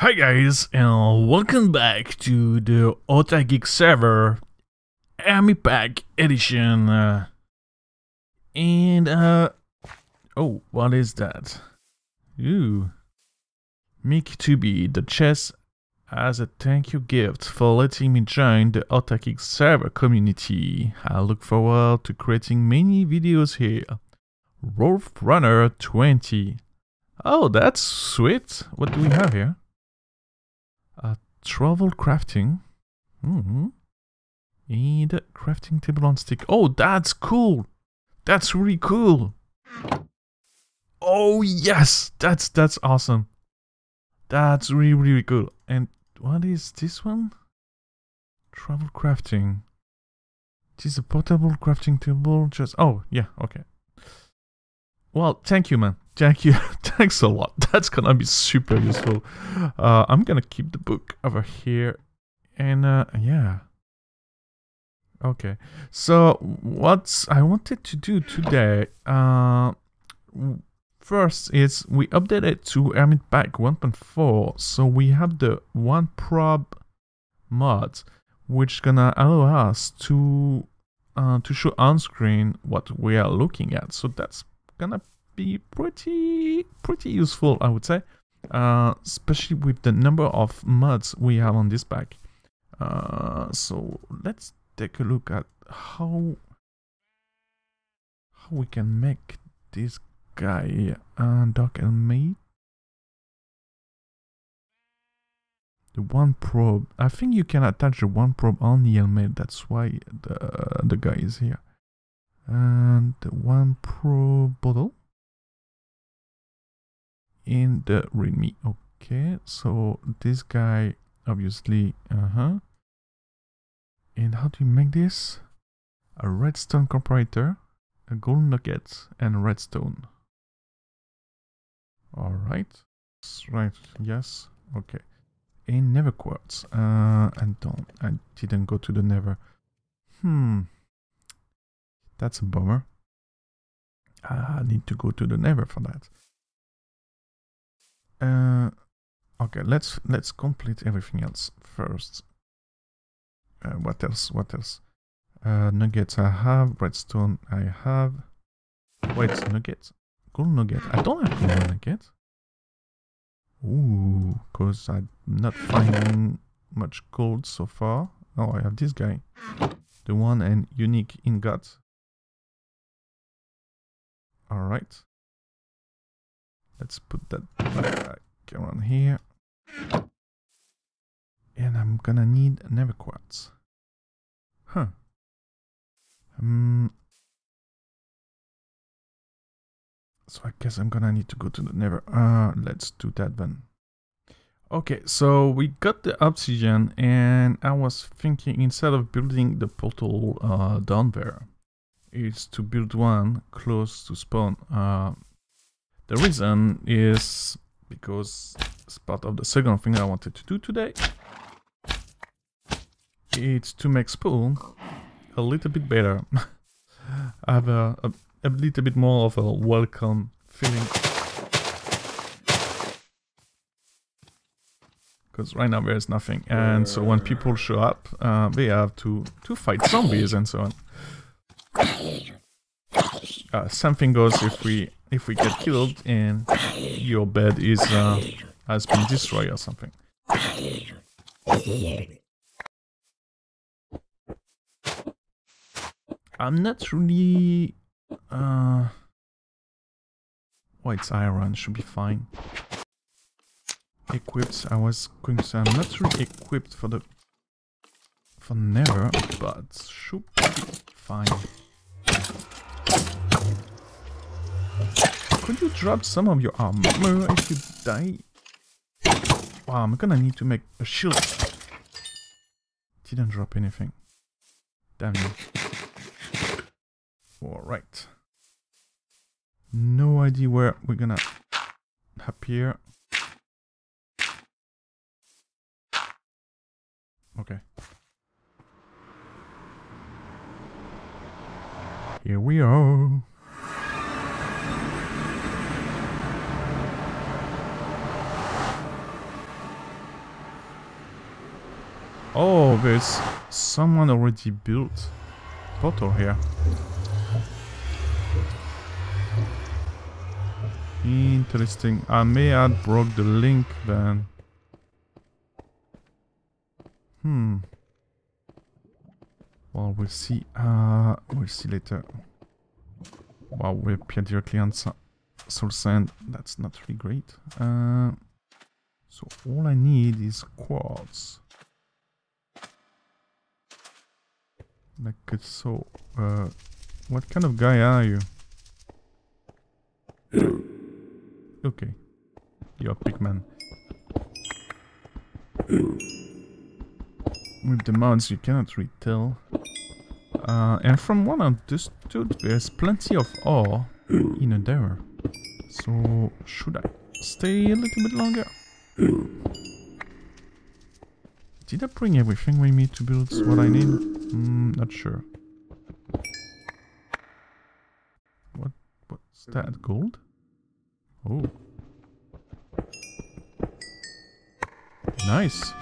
Hi guys, and welcome back to the Otageek server Hermit Pack Edition. Uh, and, uh, oh, what is that? Ooh. micky2be, the chess as a thank you gift for letting me join the Otageek server community. I look forward to creating many videos here. Wolf Runner 20. Oh, that's sweet. What do we have here? Travel crafting. Mm-hmm. And crafting table on stick. Oh, that's cool. That's really cool. Oh yes, that's that's awesome. That's really really cool. And what is this one? Travel crafting. This is a portable crafting table. Just oh yeah okay. Well, thank you, man. Thank you. Thanks a lot. That's gonna be super useful. Uh, I'm gonna keep the book over here. And uh, yeah. Okay. So what I wanted to do today, uh, first is we updated to Hermit Pack 1.4. So we have the one probe mod, which gonna allow us to uh, to show on screen what we are looking at. So that's gonna be pretty pretty useful, I would say, uh, especially with the number of mods we have on this pack. Uh, so let's take a look at how how we can make this guy uh, Dark Helmet. The one probe. I think you can attach the one probe on the helmet. That's why the the guy is here and the one probe bottle in the readme. Okay so this guy obviously uh-huh. And how do you make this? A redstone comparator a gold nugget and redstone. All right. Right yes okay. And nether quartz. Uh and don't i didn't go to the nether. hmm. That's a bummer. I need to go to the nether for that. Uh, okay, let's let's complete everything else first. Uh, what else? What else? Uh, nuggets I have, redstone I have. Wait, nuggets? Gold nugget. I don't have gold nugget. Ooh, cause I'm not finding much gold so far. Oh, I have this guy. The one and unique ingot. All right. Let's put that back around here. And I'm gonna need nether quartz. Huh. Um, so I guess I'm gonna need to go to the nether. Uh, let's do that then. Okay, so we got the obsidian and I was thinking instead of building the portal uh, down there, is to build one close to spawn. Uh, the reason is because it's part of the second thing I wanted to do today. It's to make spawn a little bit better. have a, a, a little bit more of a welcome feeling. Because right now there's nothing, and so when people show up, uh, they have to, to fight zombies and so on. Uh, something goes if we if we get killed and your bed is uh, has been destroyed or something. I'm not really uh white iron should be fine. Equipped, I was going to say I'm not really equipped for the for nether, but should be fine. Could you drop some of your armor if you die? Wow, I'm gonna need to make a shield. Didn't drop anything. Damn you. Alright. No idea where we're gonna appear. Okay. Here we are. Oh, there's someone already built portal here. Interesting. I may have broke the link then. Hmm. Well, we'll see. Uh, we'll see later. Wow, we appear directly on soul sand. That's not really great. Uh, so all I need is quartz. Like it's so. Uh, what kind of guy are you? okay. You're a pigman. With the mods you cannot really tell. Uh, and from what I understood, there's plenty of ore in a there. So, should I stay a little bit longer? Did I bring everything we need to build what I need? Mm, not sure. What? What's that? Gold? Oh. Nice.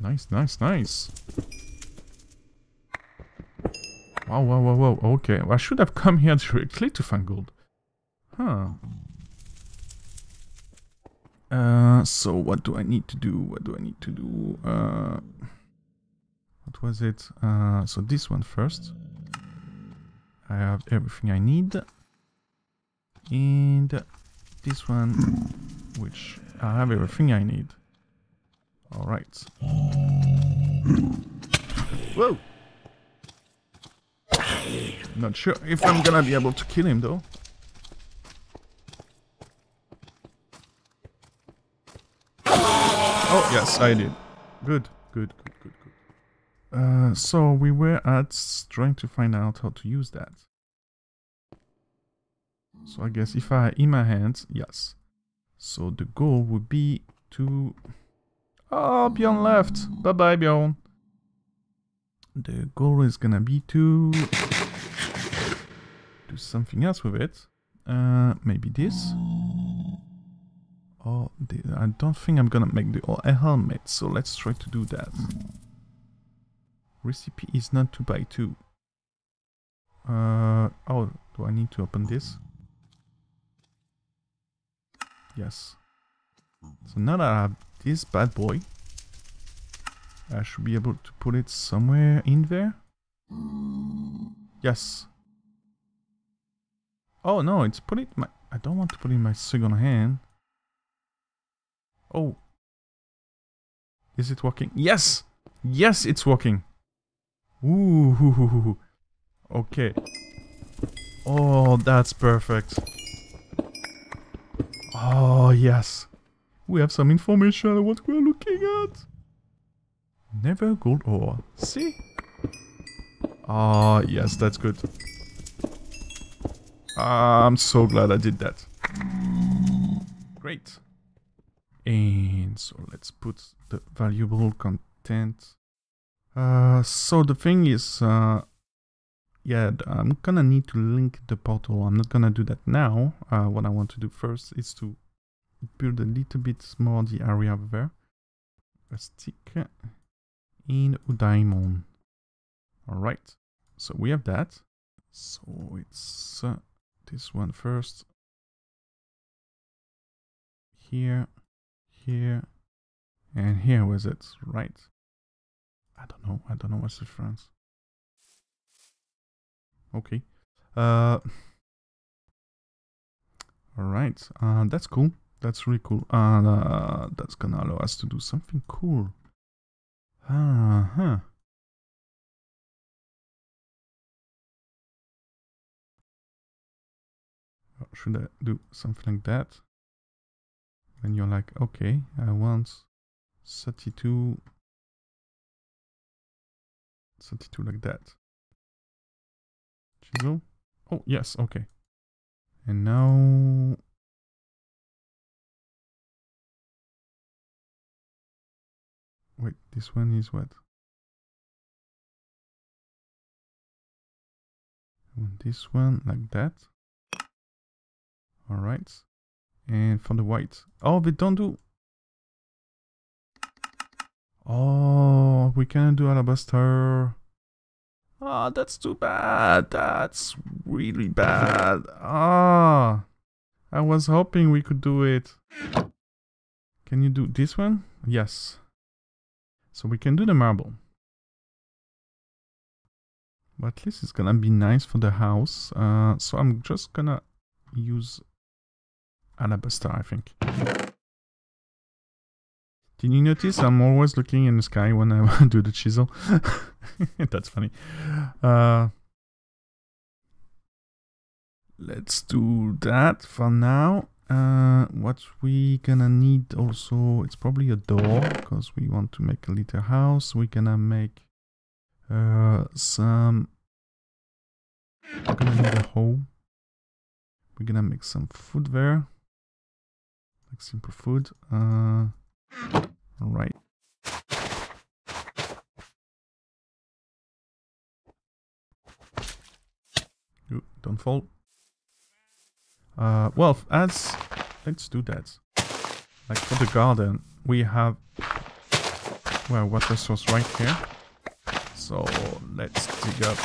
Nice, nice, nice. Wow, wow, wow, wow. Okay, well, I should have come here directly to find gold. Huh. Uh, so what do I need to do? What do I need to do? Uh, what was it? Uh, so this one first. I have everything I need. And this one, which I have everything I need. Alright. Whoa! Not sure if I'm gonna be able to kill him though. Yes, I did. Good, good, good, good, good. Uh, so we were at trying to find out how to use that. So I guess if I in my hands, yes. So the goal would be to... Oh, Bjorn left. Bye-bye, Bjorn. The goal is gonna be to do something else with it. Uh, maybe this. Oh, I don't think I'm gonna make the a helmet, so let's try to do that. Recipe is not 2 by 2 Uh, oh, do I need to open this? Yes. So now that I have this bad boy, I should be able to put it somewhere in there. Yes. Oh no, it's put it my I don't want to put it in my second hand. Oh. Is it working? Yes! Yes, it's working. Ooh. Okay. Oh, that's perfect. Oh, yes. We have some information on what we're looking at. Nether gold ore. See? Ah, yes, that's good. I'm so glad I did that. Great. And so let's put the valuable content. Uh, so the thing is, uh, yeah, I'm gonna need to link the portal. I'm not gonna do that now. Uh, what I want to do first is to build a little bit more the area over there. A stick in Udaimon. Alright, so we have that. So it's uh, this one first. Here, here, and here was it, right? I don't know, I don't know what's the difference. Okay. Uh, Alright, uh, that's cool. That's really cool. And uh, that's gonna allow us to do something cool. Uh huh. Should I do something like that? And you're like, okay, I want 32, 32 like that. Chisel? Oh, yes, okay. And now... Wait, this one is what? I want this one like that. Alright. And for the white. Oh, we don't do... Oh, we can't do alabaster. Ah, oh, that's too bad. That's really bad. Ah, I was hoping we could do it. Can you do this one? Yes. So we can do the marble. But at least it's gonna be nice for the house. Uh, so I'm just gonna use alabaster, I think. Did you notice I'm always looking in the sky when I do the chisel? That's funny. Uh, let's do that for now. Uh, what we gonna need also, it's probably a door, because we want to make a little house. We're gonna make uh, some... We're gonna need a hole. We're gonna make some food there. Like simple food. Uh, Alright. Ooh, don't fall. Uh, well, as let's do that. Like for the garden, we have well water source right here. So let's dig up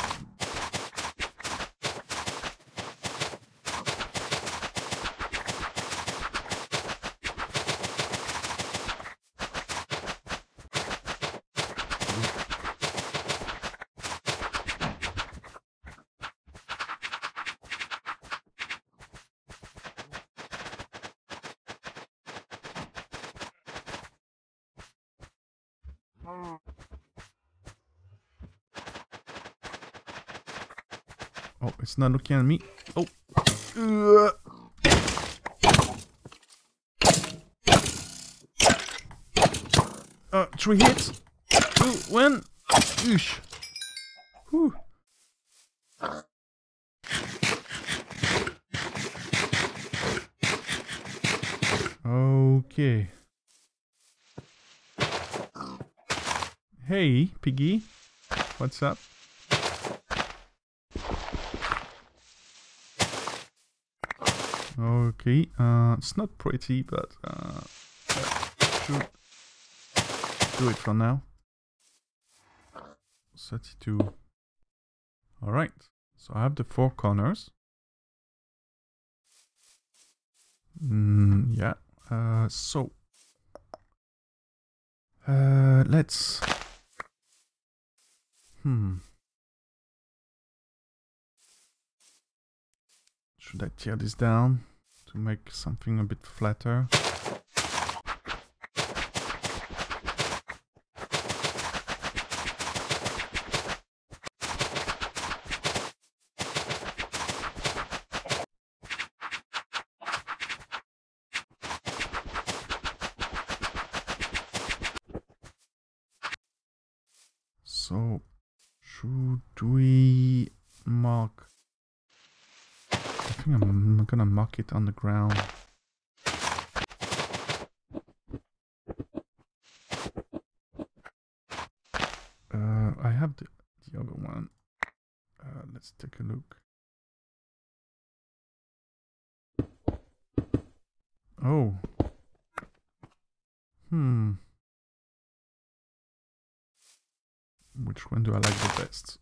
Oh, it's not looking at me. Oh. Uh, three hits. Two, one. Oosh. Whew. Okay. Hey, Piggy. What's up? Okay, uh, it's not pretty, but uh, should do it for now. 32. Alright, so I have the four corners. Mm, yeah, uh, so uh, let's Hmm. Should I tear this down to make something a bit flatter? So should we think I'm gonna mark it on the ground. Uh, I have the, the other one. Uh, let's take a look. Oh. Hmm. which one do I like the best?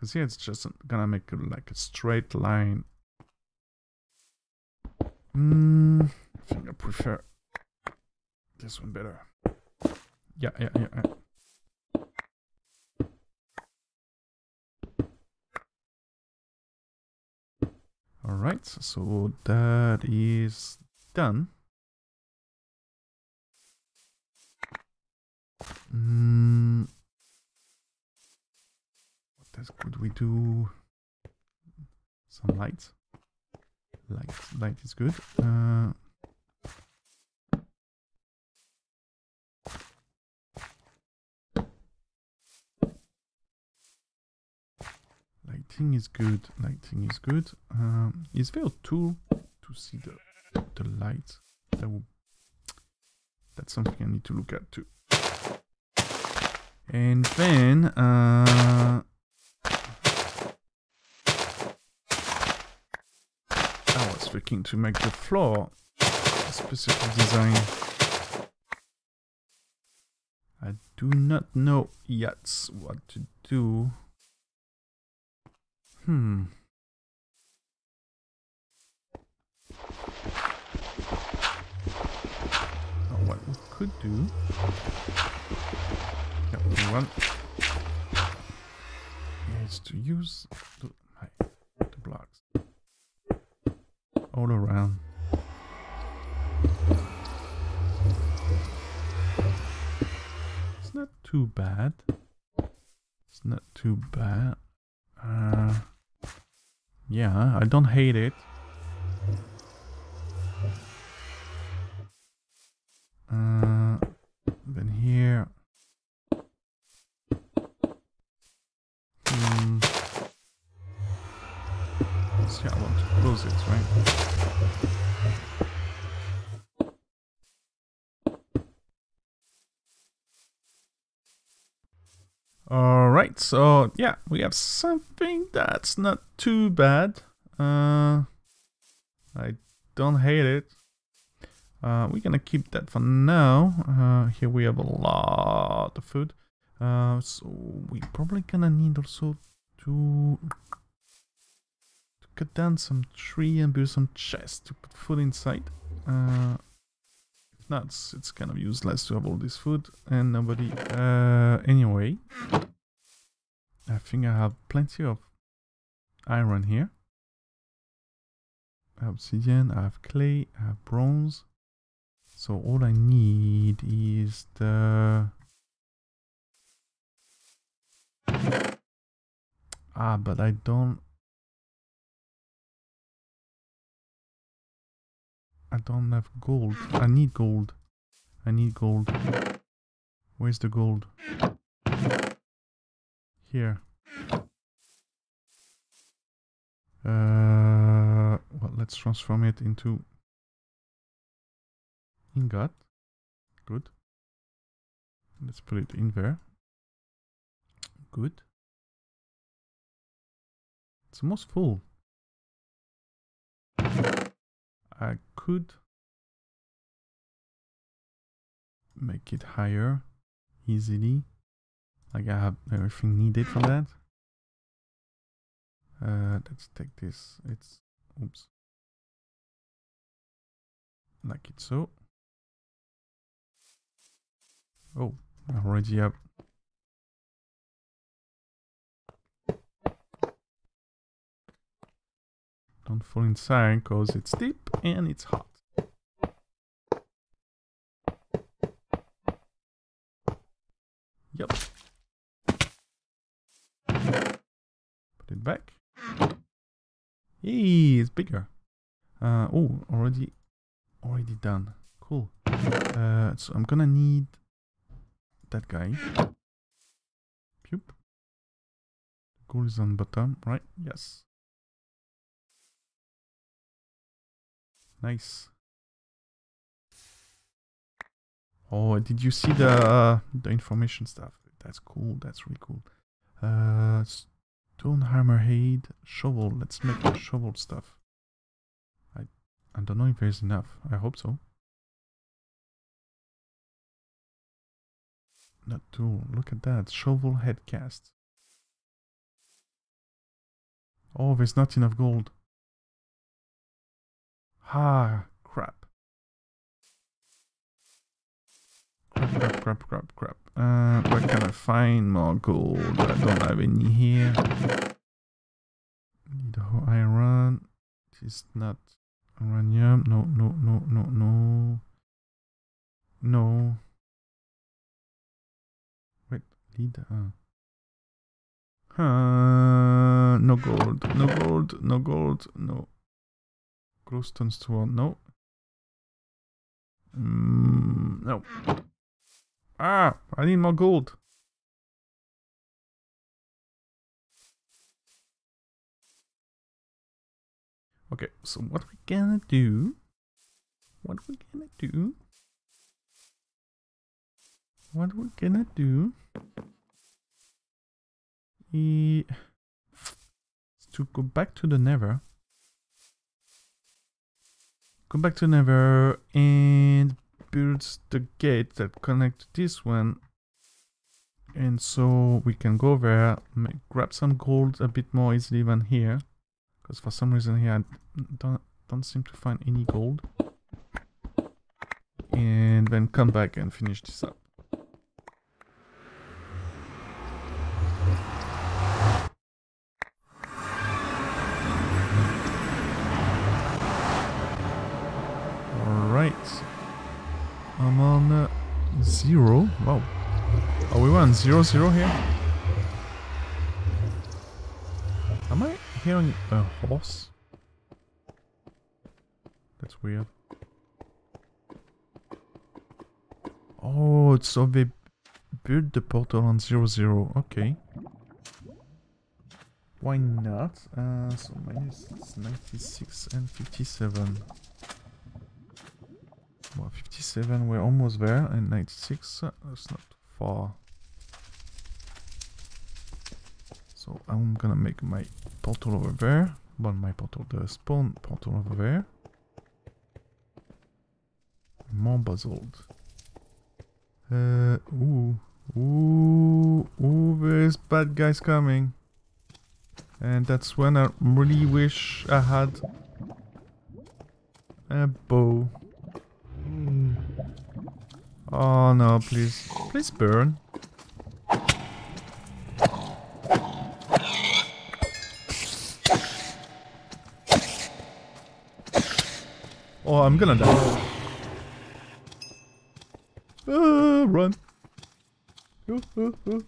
Because here it's just gonna make like a straight line. Hmm, I think I prefer this one better. Yeah, yeah, yeah. yeah. Alright, so that is done. Mm. Could we do? Some lights. Light, light is good. Uh, lighting is good. Lighting is good. Um, is there a tool to see the the light? That will, that's something I need to look at too. And then, uh, I thinking to make the floor a specific design. I do not know yet what to do. Hmm. Oh, what we could do yeah, one is to use the all around. It's not too bad. It's not too bad. Uh, yeah, I don't hate it. Right? Alright, so yeah, we have something that's not too bad. Uh, I don't hate it. Uh, we're gonna keep that for now. Uh, here we have a lot of food. Uh, so we're probably gonna need also to cut down some tree and build some chest to put food inside. Uh, if not, it's, it's kind of useless to have all this food and nobody. Uh, anyway, I think I have plenty of iron here. I have obsidian, I have clay, I have bronze. So all I need is the... Ah, but I don't... I don't have gold. I need gold. I need gold. Where's the gold? Here. Uh, well, let's transform it into ingot. Good. Let's put it in there. Good. It's almost full. I could make it higher easily. Like I have everything needed for that. Uh, let's take this. It's oops, like it so. Oh, I already have. Don't fall inside because it's deep and it's hot. Yep. Put it back. Hey, it's bigger. Uh, oh, already, already done. Cool. Uh, so I'm gonna need that guy. Goal is on bottom, right? Yes. Nice. Oh, did you see the uh, the information stuff? That's cool. That's really cool. Uh, stone hammerhead shovel. Let's make the shovel stuff. I I don't know if there's enough. I hope so. Not tool. Look at that. Shovel head cast. Oh, there's not enough gold. Ah, crap. Crap, crap, crap, crap, crap. Uh, where can I find more gold? I don't have any here. Need a iron. This is not uranium. No, no, no, no, no. No. Wait, lead. Uh. Uh, no gold, no gold, no gold, no. Glowstone sword, no. Mm, no. Ah, I need more gold. Okay, so what we gonna do? What we gonna do? What we gonna do? To go back to the Nether. Go back to Nether and build the gate that connect to this one And so we can go there, make, grab some gold a bit more easily than here. Because for some reason here I don't, don't seem to find any gold. And then come back and finish this up. Alright. I'm on uh, zero. Wow. Oh, we on zero zero here? Am I hearing a horse? That's weird. Oh, so they built the portal on zero zero. Okay. Why not? Uh, so minus 96 and 57. Well, 57, we're almost there, and 96, uh, that's not far. So I'm gonna make my portal over there. but my portal, the spawn portal over there. More basalt. Uh, ooh, ooh, ooh, there's bad guys coming. And that's when I really wish I had a bow. Oh no, please. Please burn. Oh, I'm gonna die. Uh, run. Uh, uh, uh.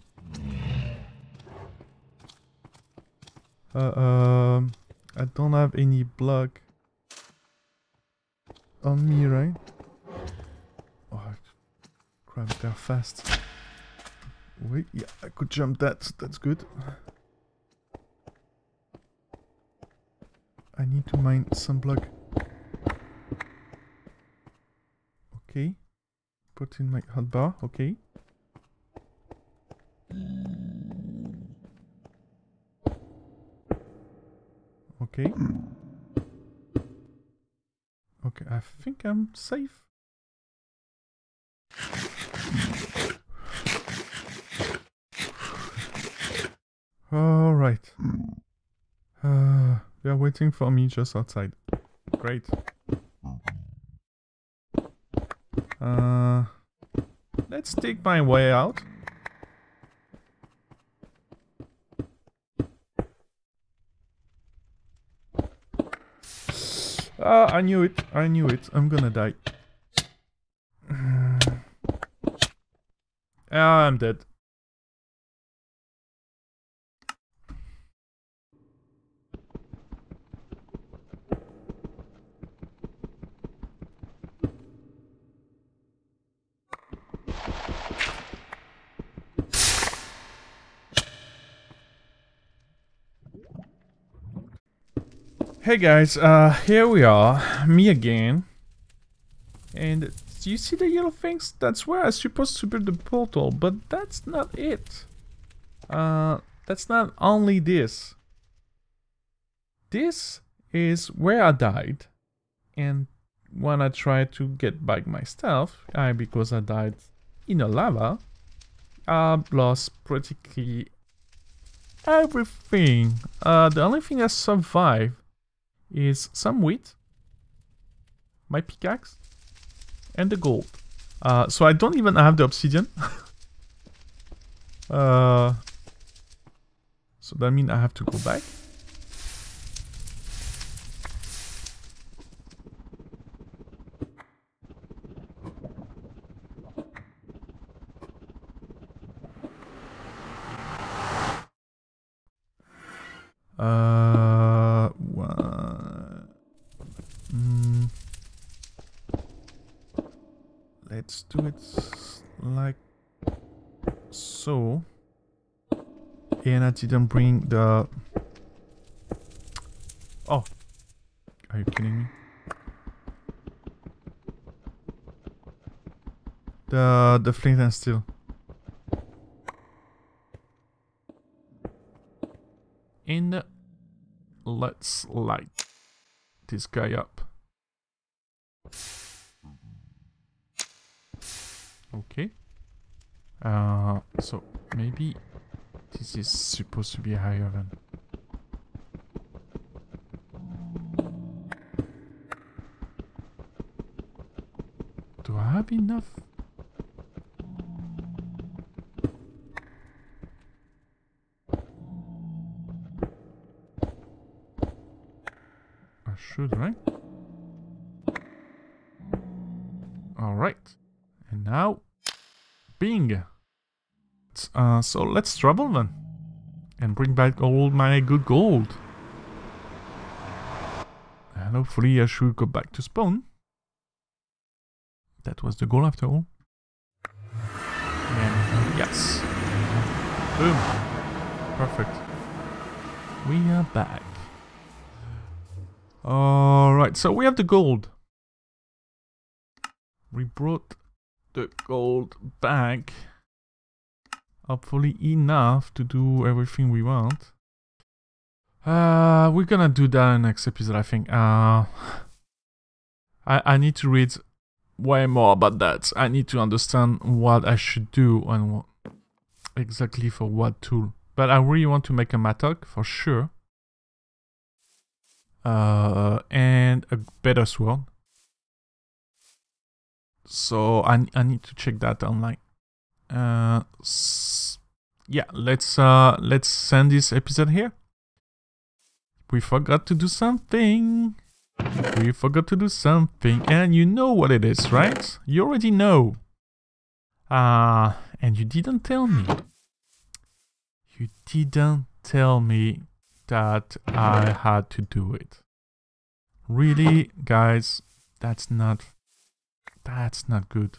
Uh, um, I don't have any block on me, right? They're fast. Wait, yeah, I could jump that. That's good. I need to mine some block. Okay. Put in my hotbar, okay. Okay. Okay, I think I'm safe. All right. Uh, they are waiting for me just outside. Great. Uh, let's take my way out. Ah, I knew it. I knew it. I'm gonna die. ah, I'm dead. Hey guys, uh, here we are, me again. And do you see the yellow things? That's where I'm supposed to build the portal, but that's not it. Uh, that's not only this. This is where I died. And when I tried to get back my stuff, I, because I died in a lava, I lost practically everything. Uh, the only thing I survived is some wheat, my pickaxe, and the gold. Uh, so I don't even have the obsidian. uh, so that means I have to go back. Let's do it like so. And I didn't bring the. Oh, are you kidding me? The the flint and steel. And let's light this guy up. Uh, So maybe this is supposed to be higher than. Do I have enough? I should, right? Alright. And now, Bing. Uh, so let's travel then. And bring back all my good gold. And hopefully I should go back to spawn. That was the goal after all. And yes. Boom. Perfect. We are back. Alright, so we have the gold. We brought the gold back. Hopefully enough to do everything we want. Uh, we're gonna do that in next episode, I think. Uh, I, I need to read way more about that. I need to understand what I should do and what, exactly for what tool. But I really want to make a mattock for sure. Uh, and a better sword. So I, I need to check that online. Uh, yeah, let's uh, let's send this episode here. We forgot to do something. We forgot to do something, and you know what it is, right? You already know. Ah, uh, and you didn't tell me. You didn't tell me that I had to do it. Really, guys, that's not that's not good.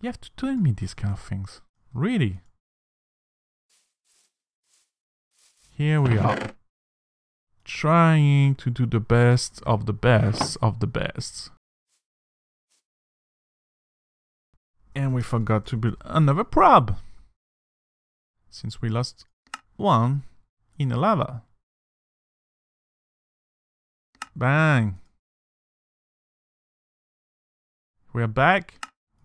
You have to tell me these kind of things. Really? Here we are. Trying to do the best of the best of the best. And we forgot to build another probe. Since we lost one in the lava. Bang. We're back.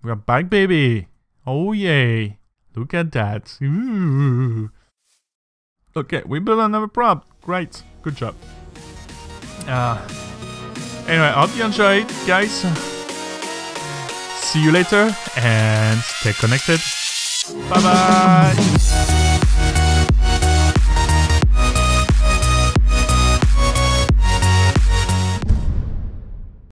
We're back, baby. Oh, yay. Look at that. Ooh. Okay, we built another probe. Great. Good job. Uh, anyway, I hope you enjoyed, guys. See you later and stay connected. Bye-bye.